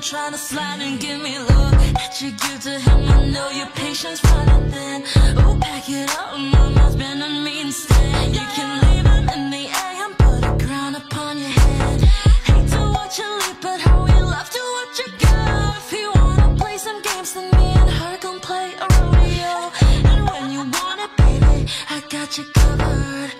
I'm trying to slide and give me love that you give to him. I know your patience running thin. Oh, pack it up, mama's been a mean stand. You can leave him in the AM, put a crown upon your head. Hate to watch you leave, but how we love to watch you go. If you wanna play some games, then me and her gon' play a rodeo. And when you want it, baby, I got you covered.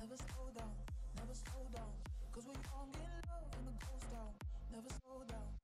Never slow down, never slow down. Cause we all in love in the ghost town. Never slow down,